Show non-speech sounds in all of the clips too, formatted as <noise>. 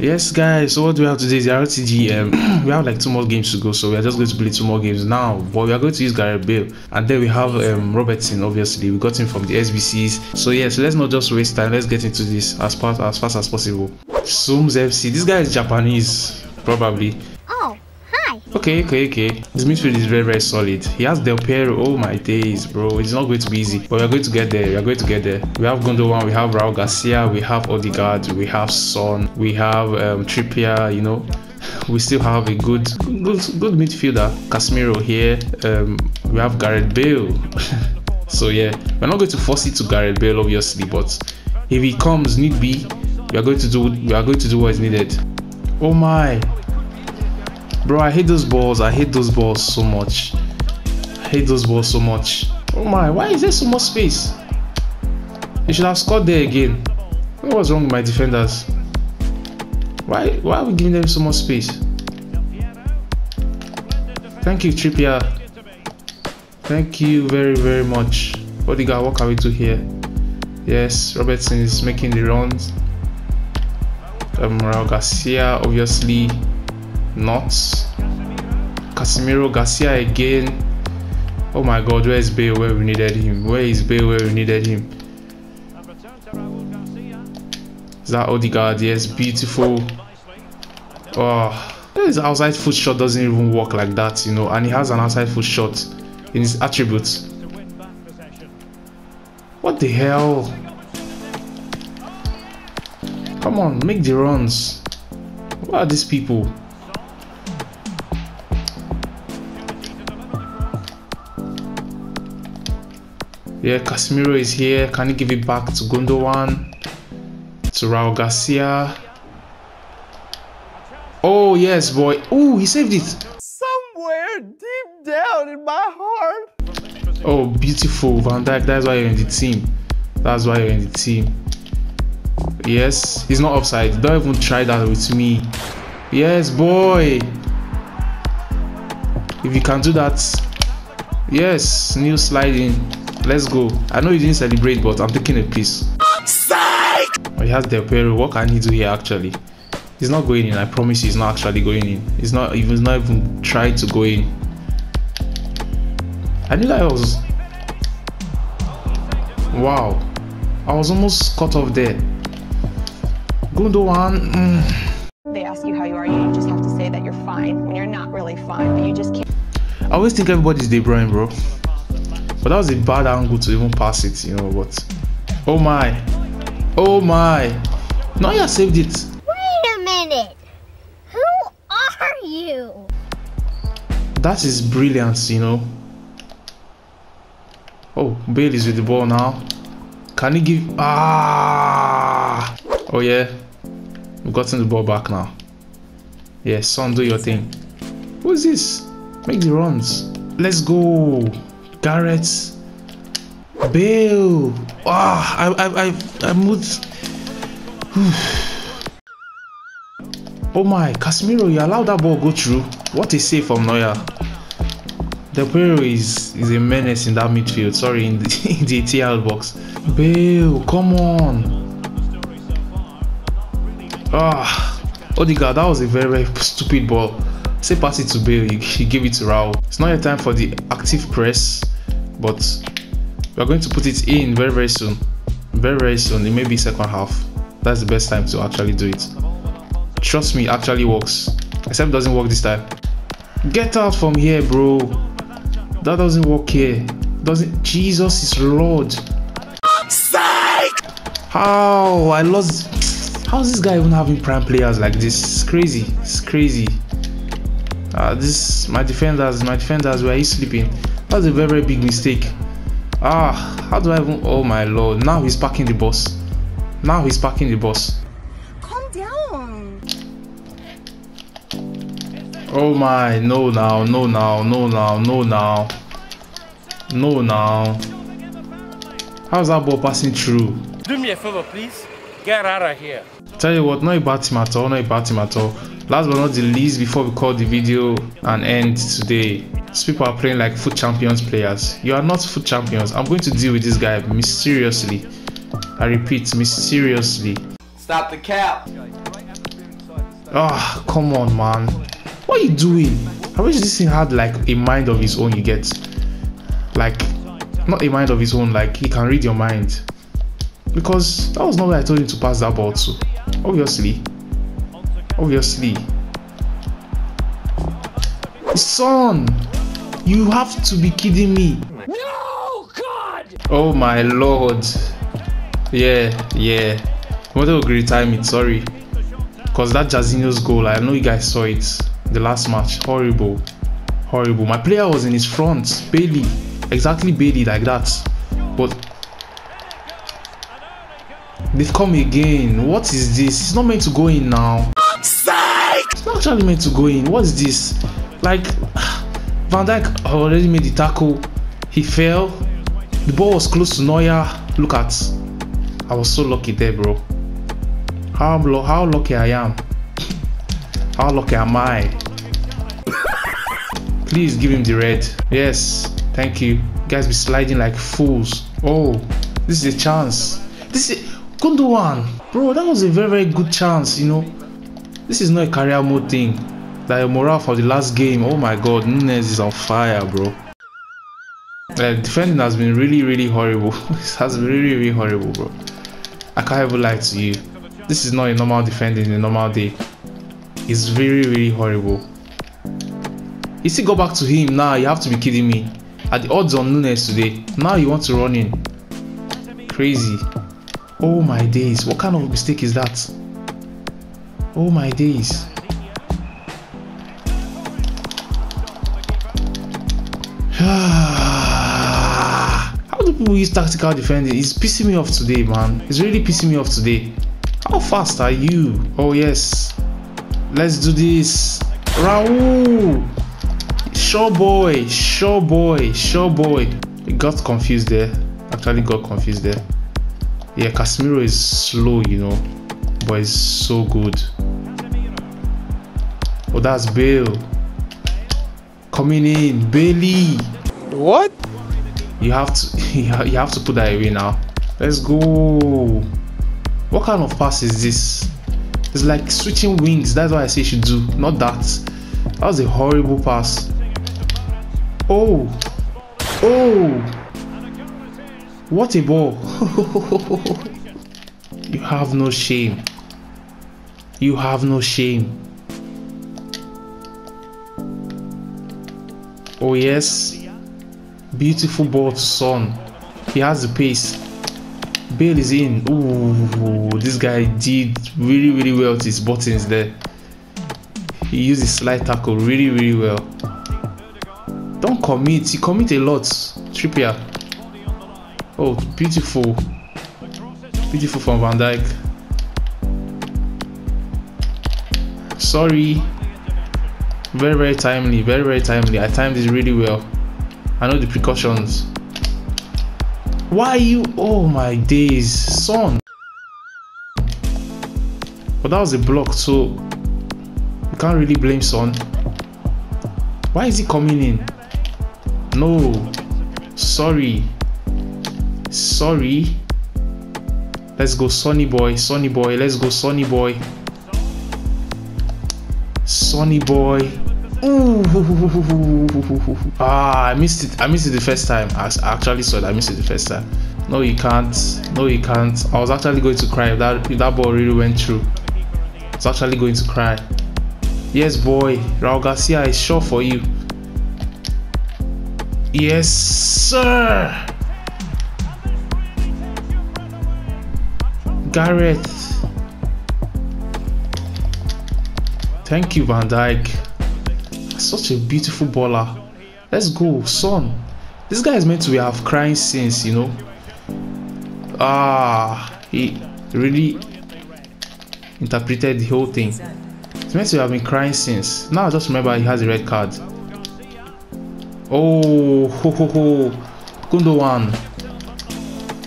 Yes, guys. So what do we have today is the RTG. Um, <clears throat> we have like two more games to go, so we are just going to play two more games now. But we are going to use Gareth Bale, and then we have um, Robertson. Obviously, we got him from the SBCs. So yeah, so let's not just waste time. Let's get into this as fast as fast as possible. Sums FC. This guy is Japanese, probably. Okay, okay, okay. His midfield is very, very solid. He has Del Piero. Oh my days, bro. It's not going to be easy. But we are going to get there. We are going to get there. We have Gundogan, we have Raul Garcia, we have Odegaard, we have Son, we have um, Trippier, you know. <laughs> We still have a good, good, good midfielder. Casemiro here. Um, we have Gareth Bale. <laughs> so yeah, we're not going to force it to Gareth Bale, obviously, but if he comes need be, we are going to do we are going to do what is needed. Oh my, Bro, I hate those balls. I hate those balls so much. I hate those balls so much. Oh my, why is there so much space? You should have scored there again. What was wrong with my defenders? Why why are we giving them so much space? Thank you, Trippier. Thank you very, very much. Odegaard, what can we do here? Yes, Robertson is making the runs. Um, Raul Garcia, obviously, not. Casemiro Garcia again. Oh my god, where is Bale where we needed him? Where is Bale where we needed him? Is that Odegaard? Yes, beautiful. Oh, his outside foot shot doesn't even work like that, you know, and he has an outside foot shot in his attributes. What the hell? Come on, make the runs. What are these people? Yeah, Casemiro is here. Can he give it back to Gundogan? To Raul Garcia? Oh, yes, boy. Oh, he saved it. Somewhere deep down in my heart. Oh, beautiful. Van Dijk, that's why you're in the team. That's why you're in the team. Yes, he's not offside. Don't even try that with me. Yes, boy. If you can do that. Yes, new sliding. Let's go. I know you didn't celebrate, but I'm taking a piece. Psych! Oh, he has Del Piero. What can he do here actually? He's not going in. I promise he's not actually going in. He's not even he's not even trying to go in. I knew that I was. Wow. I was almost cut off there. Gundogan. Mm. They ask you how you are, you just have to say that you're fine when you're not really fine, but you just can't. I always think everybody's De Bruyne, bro. But that was a bad angle to even pass it, you know. But oh my, oh my, now you saved it. Wait a minute. Who are you? That is brilliance, you know. Oh, Bale is with the ball now. Can he give? Ah! Oh yeah, we've gotten the ball back now. Yeah, son, do your thing. Who is this? Make the runs. Let's go. Gareth. Bale. Ah, I, I, I, I moved. <sighs> oh my, Casemiro, you allowed that ball go through. What a save from Neuer. Del Piero is is a menace in that midfield. Sorry, in the, <laughs> in the ATL box. Bale, come on. Ah, Odegaard, that was a very, very stupid ball. Say pass it to Bale, he, gave it to Raul. It's not yet time for the active press, but we are going to put it in very, very soon. Very, very soon. It may be second half. That's the best time to actually do it. Trust me, it actually works. Except it doesn't work this time. Get out from here, bro. That doesn't work here. Doesn't Jesus is Lord. Psych! How I lost how's this guy even having prime players like this? It's crazy. It's crazy. Uh, this my defenders, my defenders were sleeping. That's a very, very big mistake. Ah, how do I even oh my lord. Now he's parking the bus. Now he's parking the bus. Calm down. Oh my, no now, no now, no now, no now. No now. How's that ball passing through? Do me a favor, please. Get out of here. Tell you what, not about him at all, not about him at all. Last but not the least, before we call the video and end today, these people are playing like FUT Champions players. You are not FUT Champions. I'm going to deal with this guy mysteriously. I repeat, mysteriously. Stop the cap. Ah, come on, man. What are you doing? I wish this thing had like a mind of his own. You get, like, not a mind of his own. Like he can read your mind. Because that was not where I told him to pass that ball to. Obviously, obviously. Son, you have to be kidding me. No, God! Oh my lord. Yeah, yeah. I wanted to retime it, sorry. Because that Jairzinho's goal, I know you guys saw it. The last match. Horrible. Horrible. My player was in his front. Bailey. Exactly Bailey like that. But they've come again. What is this? It's not meant to go in now. Psych! It's not actually meant to go in. What is this? Like Van Dijk oh, already made the tackle. He fell. The ball was close to Neuer. Look at. I was so lucky there, bro. How how lucky I am. How lucky am I? Please give him the red. Yes, thank you. You guys be sliding like fools. Oh, this is a chance. This is Gundogan, bro. That was a very very good chance. You know, this is not a career mode thing. Like morale for the last game. Oh my God, Nunes is on fire, bro. Uh, defending has been really really horrible. <laughs> it has been really really horrible, bro. I can't even lie to you. This is not a normal defending in a normal day. It's very really horrible. You see, go back to him now. You have to be kidding me. At the odds on Nunes today, now you want to run in. Crazy. Oh my days. What kind of mistake is that? Oh my days. <sighs> How do people use tactical defending? It's pissing me off today, man. It's really pissing me off today. How fast are you? Oh yes. Let's do this. Raul. Sure boy. Sure boy. Sure boy. Got confused there. Actually got confused there. Yeah, Casemiro is slow, you know. But he's so good. Oh, that's Bale. Coming in. Bailey. What? You have to <laughs> you have to put that away now. Let's go. What kind of pass is this? It's like switching wings. That's what I say you should do. Not that. That was a horrible pass. Oh. Oh. What a ball. <laughs> you have no shame. You have no shame. Oh yes. Beautiful ball to Son. He has the pace. Bale is in. Ooh, this guy did really, really well with his buttons there. He used his slide tackle really, really well. Don't commit. He commit a lot. Trippier. Oh, beautiful. Beautiful from Van Dijk. Sorry. Very, very timely. Very, very timely. I timed this really well. I know the precautions. Why you? Oh my days, son. But that was a block, so you can't really blame Son. Why is he coming in? No, sorry, sorry. Let's go, Sonny boy, Sonny boy. Let's go, Sonny boy. Sonny boy. Ooh. Ah, I missed it. I missed it the first time. I actually saw it. I missed it the first time. No, you can't. No, you can't. I was actually going to cry if that if that ball really went through. I was actually going to cry. Yes, boy. Raul Garcia is sure for you. Yes, sir. Gareth. Thank you, Van Dijk. Such a beautiful baller. Let's go, son. This guy is meant to have crying scenes, you know. Ah, he really interpreted the whole thing. It's meant to have been crying since. Now I just remember he has a red card. Oh, ho ho ho. Gundogan.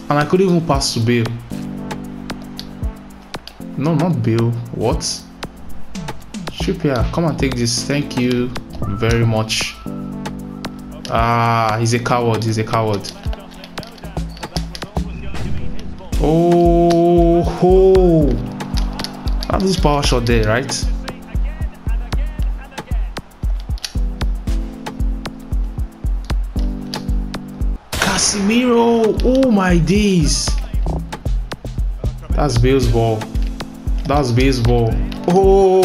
And I couldn't even pass to Bill. No, not Bill. What? Trippier, come and take this. Thank you very much. Ah, he's a coward. He's a coward. Oh, ho. That is power shot there, right? Casemiro. Oh my days. That's baseball. That's baseball. Oh.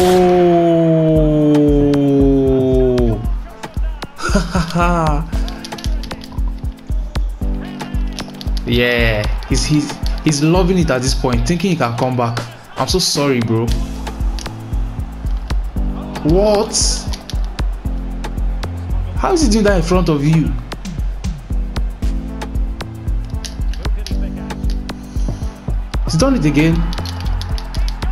<laughs> yeah, he's he's he's loving it at this point, thinking he can come back. I'm so sorry, bro. What? How is he doing that in front of you? He's done it again.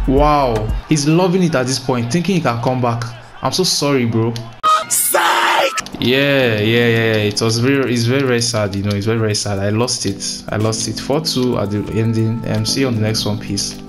Wow, he's loving it at this point, thinking he can come back. I'm so sorry, bro. Yeah, yeah, yeah. It was very, it's very, very sad. You know, it's very, very sad. I lost it. I lost it. 4 2 at the ending. Um, see you on the next one. Peace.